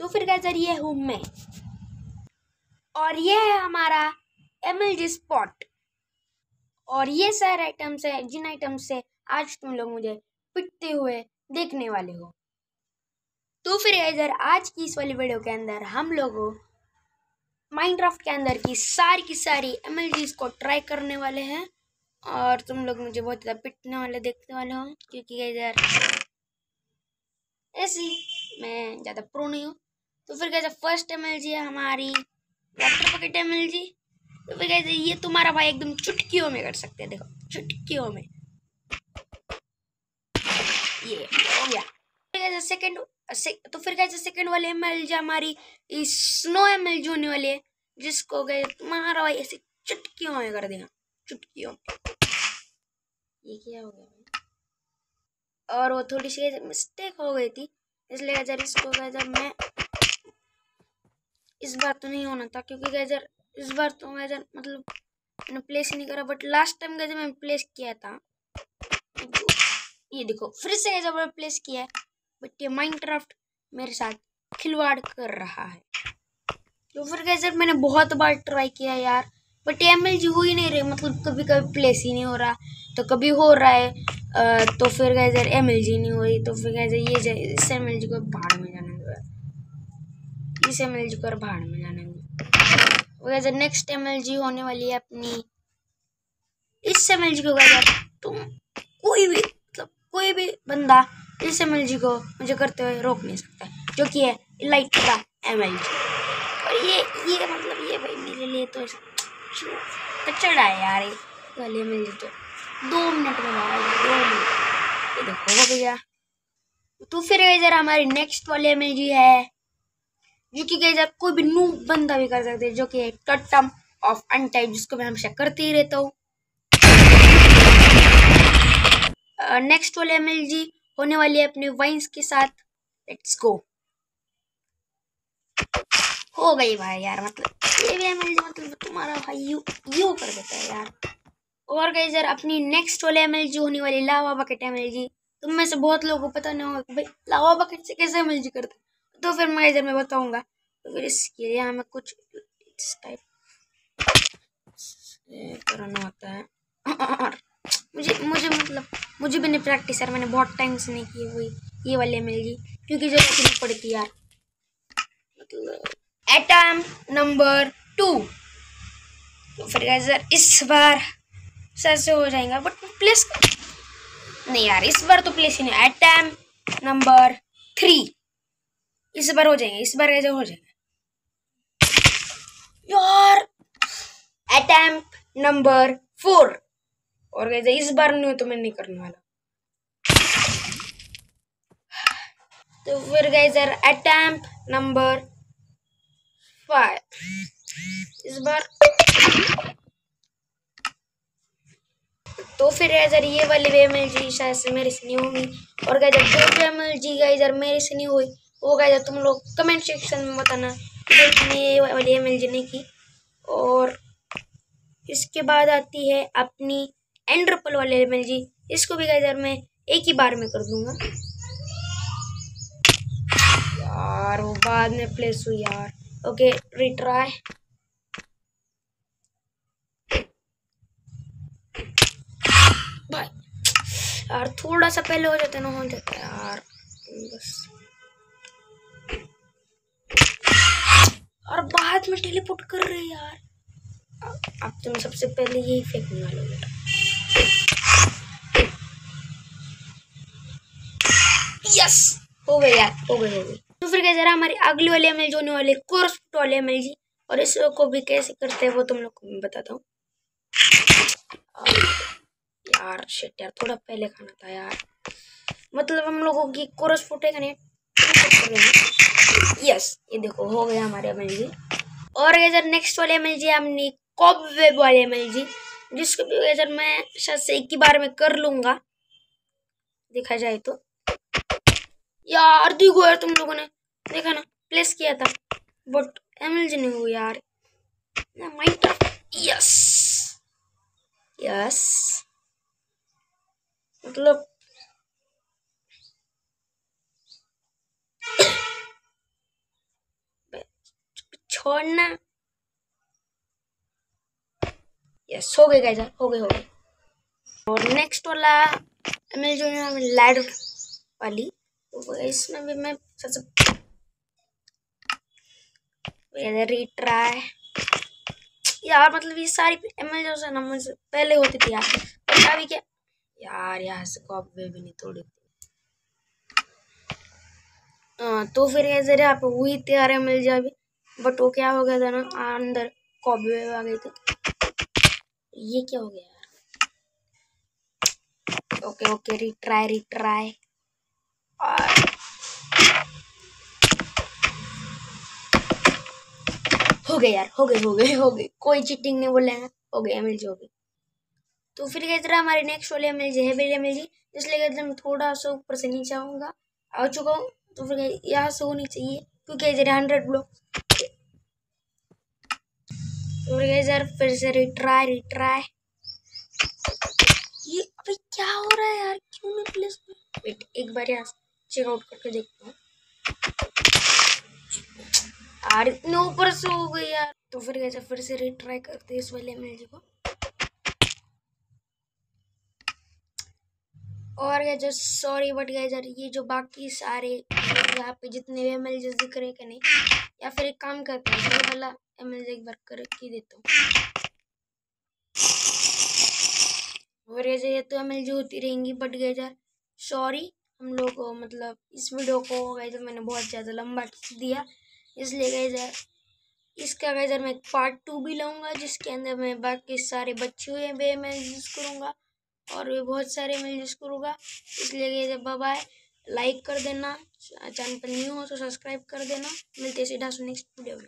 तो फिर गैजर ये हूँ मैं। और ये है हमारा एम एल जी स्पॉट और ये सारे आइटम्स है, जिन आइटम्स से आज तुम लोग मुझे पिटते हुए देखने वाले हो। तो फिर इधर आज की इस वाली वीडियो के अंदर हम लोग माइनक्राफ्ट के अंदर की सारी की सारी एम को ट्राई करने वाले हैं। और तुम लोग मुझे बहुत ज़्यादा पिटने वाले, देखने वाले हो, क्योंकि इधर ऐसी मैं ज़्यादा प्रो नहीं हूँ। तो फिर कैसे फ़र्स्ट एम है हमारी? वाटर पकेट एम तो फिर कैसे ये तुम्हारा भाई एकदम चुटकियों में कर सकते हैं देखो चुटकियों में। ये हो गया। कैसे सेकंड से, तो फिर कैसे सेकंड वाले एम हमारी स्नो एम एल होने वाली है जिसको गए तुम्हारा भाई ऐसे चुटकियों में कर देगा चुटकियों ये क्या हो गया और वो थोड़ी सी मिस्टेक हो गई थी इसलिए गजर इसको मैं इस बार तो नहीं होना था क्योंकि गजर इस बार तो गजर मतलब मैंने प्लेस ही नहीं करा बट लास्ट टाइम गजर मैंने प्लेस किया था। ये देखो, फिर से गजर प्लेस किया है बट ये माइनक्राफ्ट मेरे साथ खिलवाड़ कर रहा है। तो फिर गैजर मैंने बहुत बार ट्राई किया यार बट एम एल जी हो ही नहीं रही मतलब कभी कभी प्लेस ही नहीं हो रहा। तो कभी हो रहा है तो फिर गैजर एम एल जी नहीं हो रही तो फिर गैजर ये इस एम एल जी को भाड़ में जाने इस एम एल जी को भाड़ में जाने दो वैसे नेक्स्ट एम एल जी होने वाली है अपनी। इस एम एल जी को तुम कोई भी मतलब कोई भी बंदा इस एम को मुझे करते हुए रोक नहीं सकता जो कि है लाइट का एम और ये ये मतलब ये भाई मेरे लिए तो कचड़ा है यार वाले एम तो। दो मिनट में दो मिनट। ये देखो भैया तो फिर इधर हमारी नेक्स्ट वाले एम है। जो कि इधर कोई भी नू बंदा भी कर सकते हैं जो कि है टटम ऑफ़ अनटाइप जिसको मैं हमेशा करते ही रहता हूँ। नेक्स्ट वाले एमएलजी होने वाली है अपने वाइन्स के साथ। लेट्स गो हो गई भाई यार मतलब ये भी एमएलजी मतलब तुम्हारा भाई यू यू कर देता है यार। और गई सर अपनी नेक्स्ट वाले एमएलजी होने वाली लावा बकेट एम तुम में से बहुत लोगों को पता नहीं होगा भाई लावा बकेट से कैसे एम करते तो फिर मैं इधर मैं बताऊँगा। तो फिर इसके लिए हमें कुछ इस टाइप करना होता है। और मुझे मुझे मतलब मुझे भी नहीं प्रैक्टिस यार, मैंने बहुत टाइम से नहीं की हुई, ये वाले मिल गई क्योंकि ज़रूरत नहीं पड़ती यार। मतलब एटम नंबर टू तो फिर सर इस बार सर से हो जाएगा बट प्लेस नहीं यार, इस बार तो प्लेस ही नहीं एटम नंबर थ्री इस बार हो जाएँगे, इस बार कैसे हो जाएँगे। यार अटैम्प नंबर फोर और गए इस बार नहीं हो तो मैं नहीं करने वाला। तो फिर गए सर अटैम्प नंबर फाइव इस बार तो फिर इधर ये वाली एम एल जी शायद से मेरे से नहीं होगी। और गए जब जो एम एल जी गई इधर मेरे से नहीं हुई। वो गए तुम लोग कमेंट सेक्शन में बताना ये वाली एम जी नहीं की। और इसके बाद आती है अपनी एंड्रपल वाले एल जी। इसको भी गैजर मैं एक ही बार में कर दूँगा। यार, वो बाद में प्लेस हुई यार। ओके रिट्राई यार, थोड़ा सा पहले हो जाता ना, हो जाता यार। बस। और बाद में टेलीपोर्ट कर रहे हैं यार। अब तुम सबसे पहले यही फेंकने वाले बेटा यस हो गए यार, हो गई हो गई तो फिर क्या जरा हमारी अगली वाली एम जो होने वाले कोर्स वाले एम जी और इस को भी कैसे करते हैं वो तुम लोग को मैं बताता हूँ। यार शिट यार, थोड़ा पहले खाना था यार। मतलब हम लोगों की कोरस फुटेगा नहीं यस ये देखो, हो गया हमारे एम जी। और इधर नेक्स्ट वाले एम जी, हमने कॉब वेब वाले एम जी, जिसको भी इधर मैं शायद से एक ही बार में कर लूँगा, देखा जाए तो। यार, देखो यार, तुम लोगों ने देखा ना प्लेस किया था बट एम जी नहीं हुई यार। यस यस मतलब छोड़ना। यस हो गए गाइस हो गए हो गए। और नेक्स्ट वाला एमएल जो है लैड वाली तो इसमें भी मैं सबसे रिट्राई यार मतलब ये सारी एमएल जो है ना मुझे पहले होती थी यार बट अभी क्या? यार यहाँ से कॉपी भी नहीं तोड़ी। थी आ, तो फिर ऐसे यहाँ पे हुई तैयार मिल जाए बट वो क्या हो गया था ना, अंदर कॉपी आ गई थी। ये क्या हो गया यार? ओके ओके रिट्राई रिट्राई हो गए यार, हो गए हो गए हो गए। कोई चीटिंग नहीं बोलेंगे हो। गए एम जी, हो गई तो फिर कहते रहा हमारे नेक्स्ट वाले एम एल जी है बेल एम एल जी। इसलिए कहते मैं थोड़ा सा ऊपर से नीचे आऊँगा। आ चुका हूँ। तो फिर यहाँ से होनी चाहिए। क्योंकि हंड्रेड ब्लॉक फिर यार फिर से रिट्राई रिट्राई ये अभी क्या हो रहा है यार? क्यों नहीं प्लेस वेट एक बार यहाँ चेकआउट करके देखता हूँ. यार, इतने ऊपर से हो गई यार. तो फिर कैसे फिर से रिट्राई करते इस वाले एम को. और क्या जो सॉरी बट गए यार ये जो बाकी सारे, यहाँ पे जितने भी एम दिख रहे कि नहीं, या फिर एक काम करते हैं, ये वाला एम एल एक बार कर के देता हूँ। और ऐसे ये तो एम एल होती रहेंगी बट गए यार सॉरी हम लोग मतलब इस वीडियो को गए तो मैंने बहुत ज़्यादा लंबा दिया? इसलिए गए यार इसका गए मैं पार्ट टू भी लाऊँगा, जिसके अंदर मैं बाकी सारे बच्चे हुए बे मैं यूज़ करूँगा, और भी बहुत सारे मैं यूज़ करूँगा। इसलिए गए जब बाय लाइक कर देना, चैनल पर न्यू हो तो सब्सक्राइब कर देना। मिलते सीधा नेक्स्ट वीडियो में।